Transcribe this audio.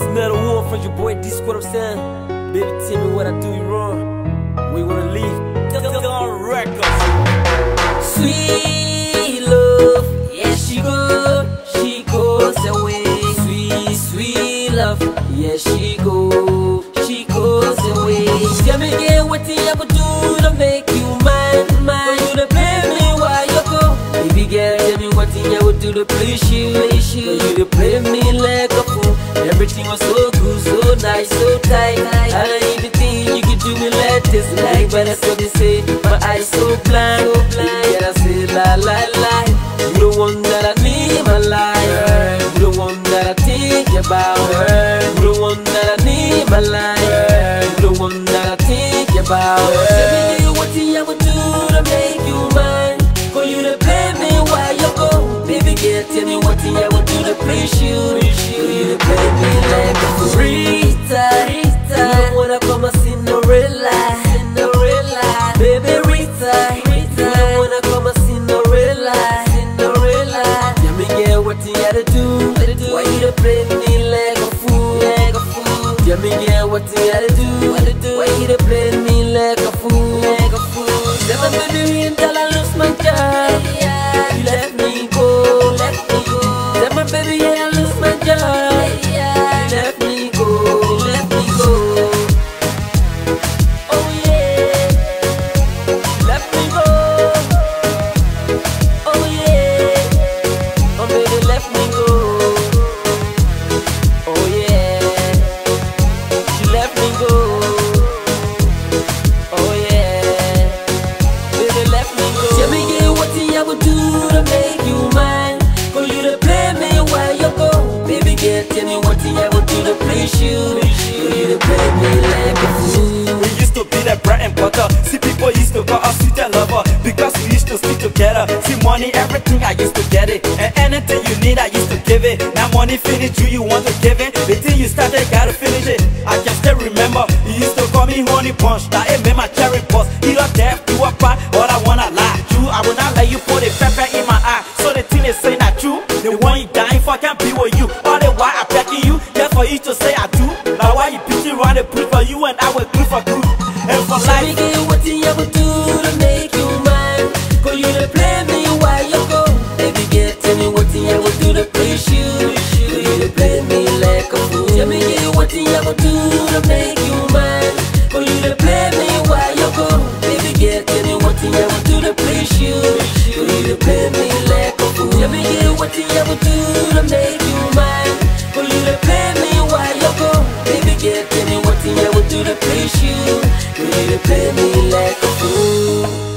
This is not a war from your boy, is what I'm saying. Baby, tell me what I do wrong. We wanna leave. Don Records. Sweet love, yeah, she go, she goes away. Sweet, sweet love, yeah, she go, she goes away. Tell me again what the I would do to make you mine, mine. For you to play me while you go. Baby girl, tell me what the I would do to please you, please you. For you to play me like a fool. Everything was so good, so nice, so tight. I don't even think you could do me like this. Like, but that's what they say. My eyes so blind, so blind. Yeah, I say la la la. You the one that I need in my life. You the one that I think about. You the one that I need in my life. You the one that I think about. I fool? Tell me baby, until I lose together. See, money, everything, I used to get it. And anything you need, I used to give it. Now, money finished, do you want to give it. The thing you started, gotta finish it. I can still remember, you used to call me honey punch. Now, it made my cherry pulse. Either death, do a part, or I wanna lie. True, I will not let you put a pepper in my eye. So the thing is say not true. The one you dying for can't be with you. All the while I'm pecking you, just for you to say I do. Now, why you pitching around the proof for you and I will proof for group. And for life. could do to make you mine? You me you're? Baby, get me what thing I would do to please you. You me like a fool?